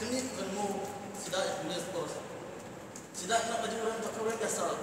Kini ilmu tidak boleh sepuluh. Tidak nak baju orang tak boleh biasa.